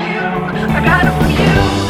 you. I got it from you.